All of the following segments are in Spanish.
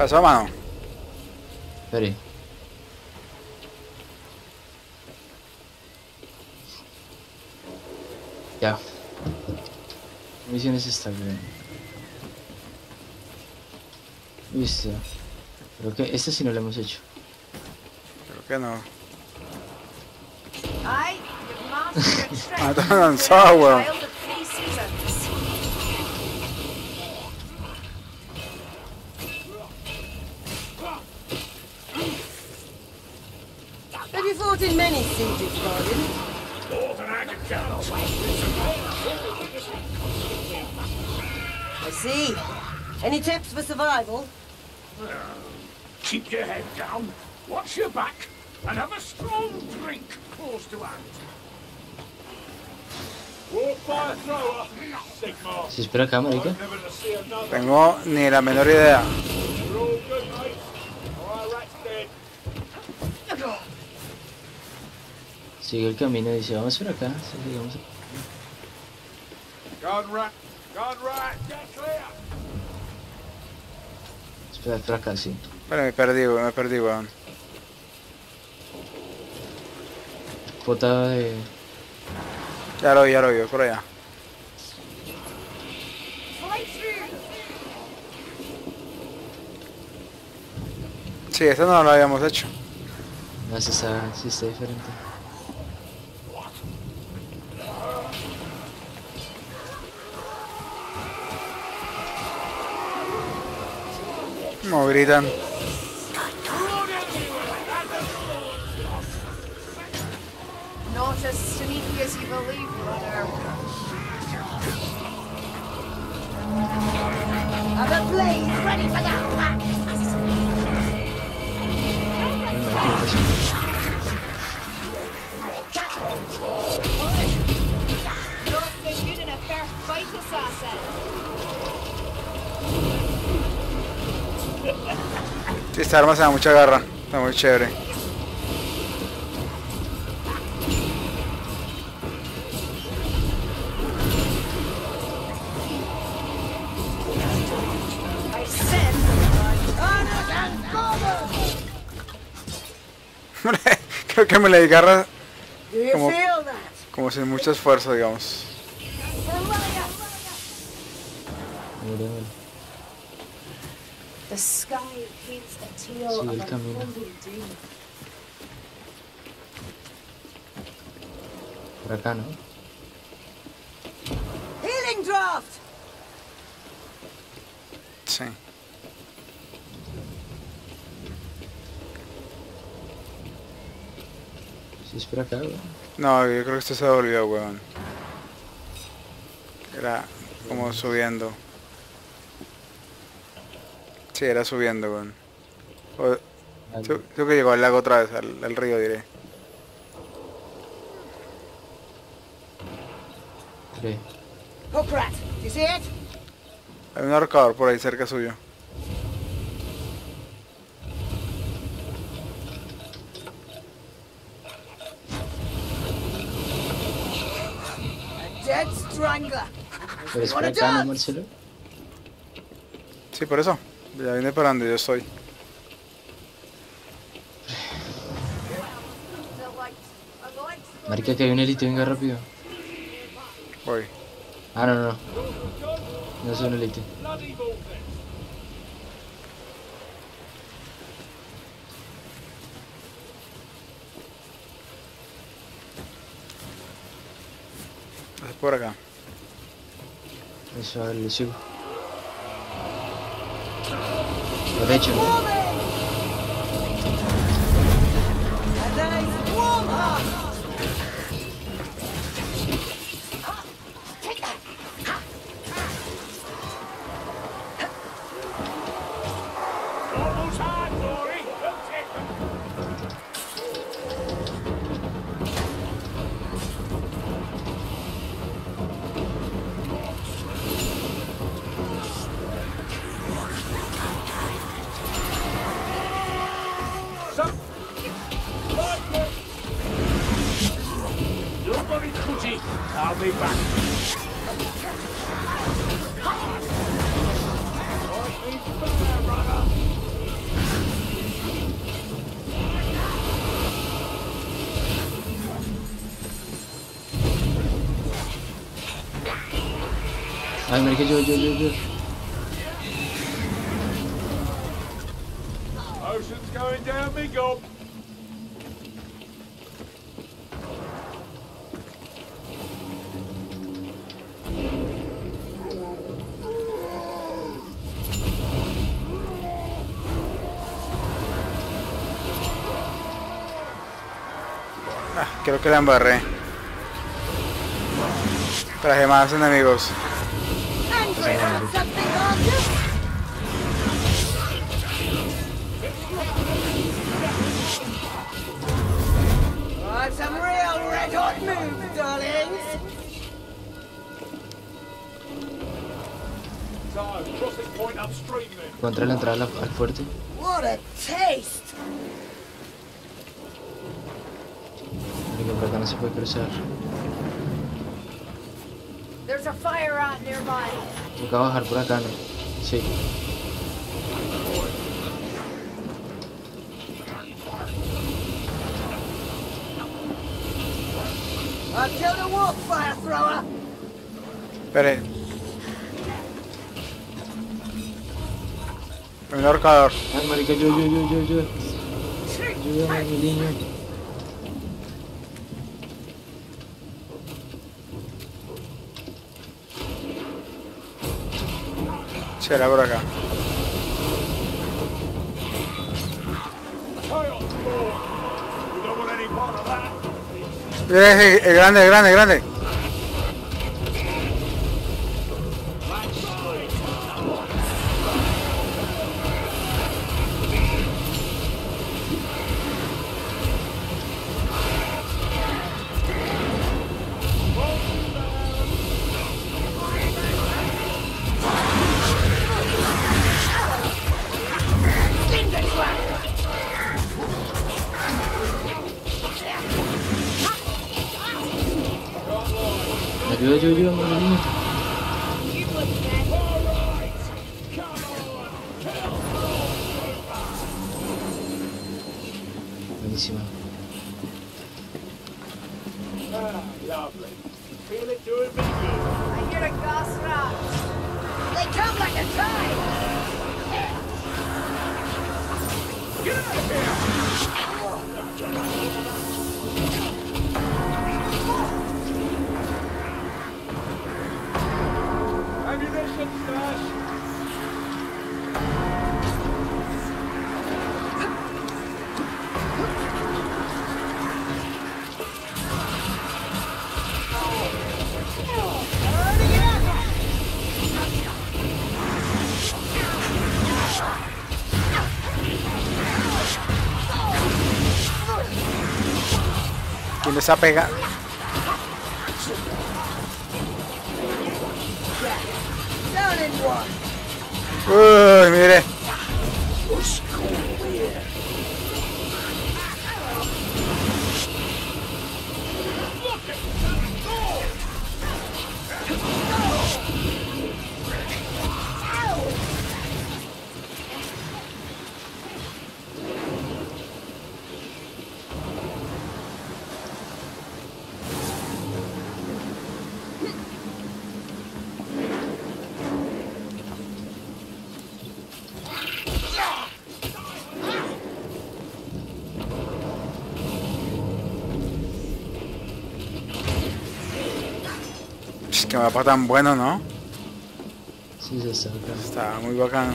¿Pasó, mano? Espere. Ya. ¿Qué misión es esta, güey? Listo. Creo que esta sí no la hemos hecho. Creo que no. Está avanzado, weón. fought in many sieges, Colin. More than I can count. I see. Any tips for survival? Uh, keep your head down, watch your back, and have a strong drink close to hand. Si, espera cámara, ¿y qué? Tengo ni la menor idea. Sigue el camino y dice, vamos por acá. Sí, get clear. Espera, por acá, sí. Vale, me perdí, weón, me perdí, weón. Cuota de... Ya lo vi, ya lo vi, por allá. Sí, esta no la habíamos hecho. No, esa está, sí está diferente. A blaze ready for that! Esta arma se da mucha garra. Está muy chévere. I said Creo que me le di garra Do you Como- como sin mucho esfuerzo, digamos. Mira, vale. the sky paints a tale Sí, unfolding doom. Por acá, ¿no? Healing draft! Sí. Sí, es por acá, güey. No, yo creo que esto se volvió, weón. Era como subiendo. Sí, era subiendo, weón. Creo que llegó al lago otra vez, al, al río, diré. It? Hay un ahorcador por ahí cerca suyo. A dead strangler. Pero es por acá, ¿no, dance? Marcelo? Sí, por eso. Ya vine para donde yo estoy. Marica, que hay un élite, venga rápido. Voy. Ah, no, no, no. No es un then. Es por acá. Eso, a ver, le sigo. Original. A Ay, marica, yo, yo, yo, yo. Ocean's going down. Ah, creo que la embarré. Traje más enemigos. Encontré la entrada al fuerte. What a taste! Marica, por acá no se puede cruzar. There's a fire out nearby. Toca bajar por acá, ¿no? Sí. I killed a wolf fire thrower. Espere. Un ahorcador. Ay, marica, yo, yo, yo, yo, yo. Ayúdame, Será por acá. El grande, el grande, el grande. Mi niño. Buenísima. Ah, doing good. I hear a gas rat. They come like a tide. Ammunition ¿Quién les ha. Uy, mire. Qué mapa tan bueno, ¿no? Sí, se acerca. Está muy bacano.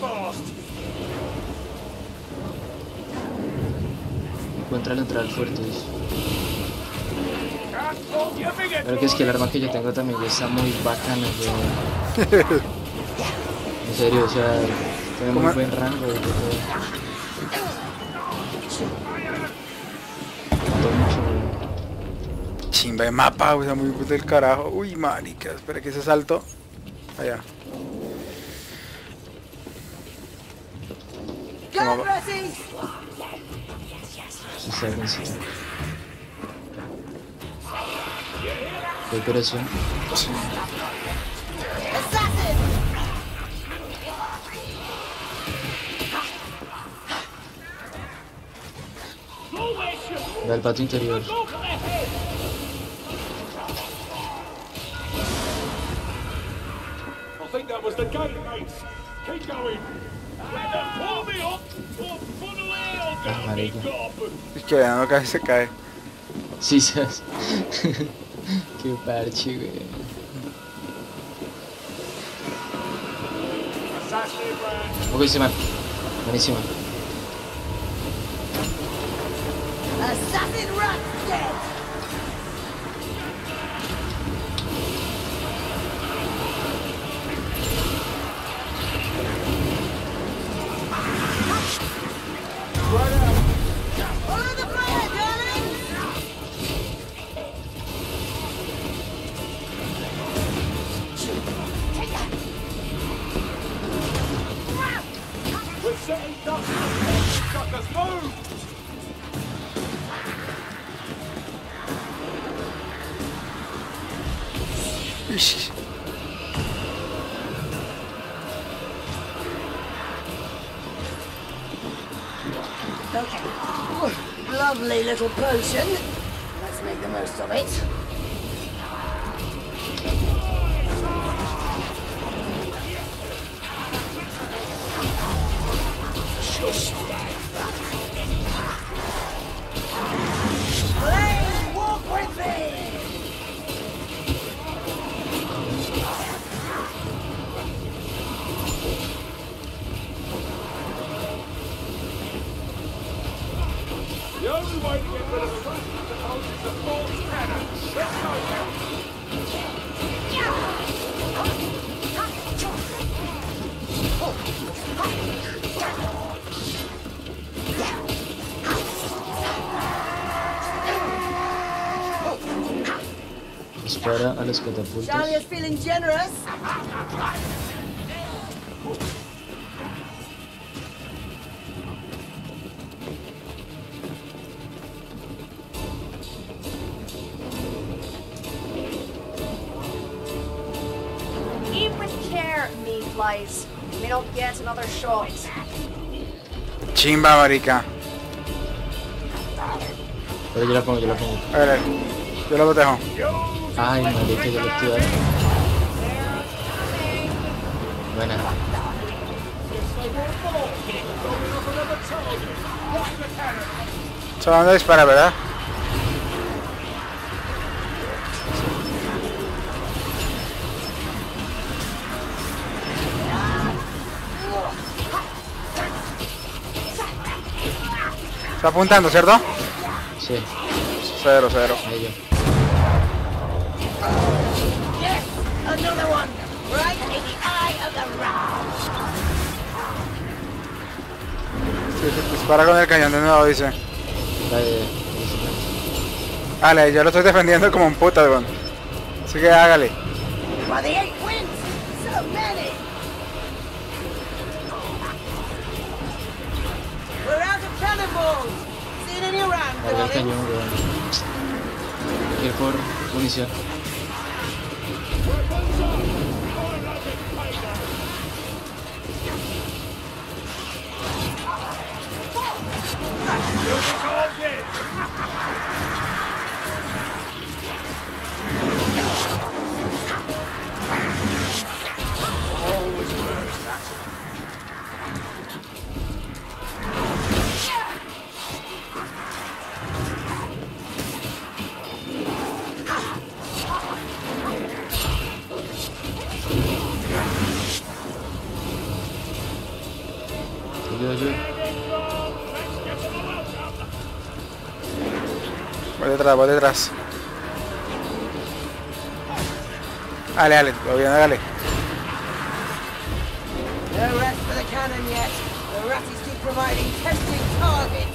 Fast. encuentra la entrada al fuerte. Pero que es que el arma que yo tengo también está muy bacana. En serio, o sea, tiene muy buen rango. Yo, Chimba de mapa, o sea, muy del carajo. Uy, marica, espera que se salto. Allá. 60 seconds here. Go get us in. Assassin! Pato interior. I think that was the gate, mate. Keep going. Pull me up or funnel gob. Es que ya no casi se cae. Sí, sabes. Qué parche, güey. Assassin brand. Buenísima. Buenísima. Assassin Rat Okay. Lovely little potion. Let's make the most of it. With care, me flies. We don't get another shot. Chimba, marica. Pero yo la pongo, yo la pongo. A ver, yo lo protejo. Ay, marica, ya lo activaron. Buena. Solo anda a disparar, ¿verdad? Está apuntando, ¿cierto? Sí, Cero, cero. ahí yo. Dispara con el cañón de nuevo, dice. Dale, Vale, yo lo estoy defendiendo como un puta, weón. Así que hágale. By the eight winds, so many. We're Ayuda. Voy detrás, voy detrás. Dale, dale, lo bien, dale. No rest for the cannon yet. The ratties keep providing tempting targets.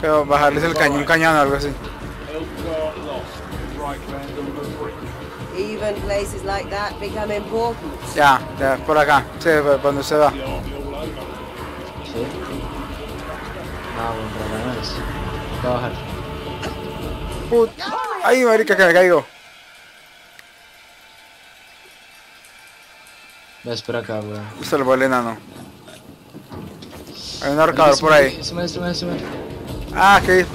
Pero bajarles el cañón, un cañón o algo así. Even places like that become important. Ya, ya, por acá. Sí, por donde se va. No, bueno, es. Voy a bajar. Put. Ay, marica, que me caigo. Ves por acá, weón. El enano. Hay un ahorcador por ahí. Sube, sube, sube. Ah, que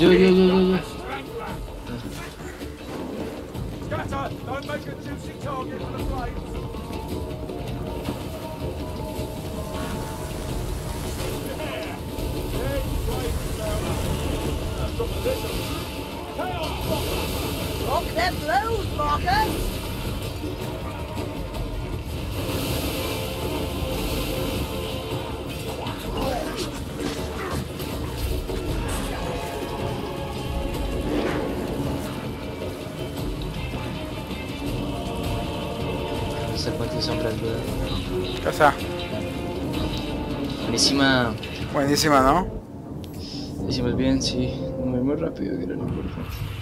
Yo, yo, yo, yo, yo. Scatter! Don't make a juicy target for the flames. Lock them blows, Marcus! Casa. Buenísima. Buenísima, ¿no? Hicimos bien, sí. Muy, muy rápido, importante.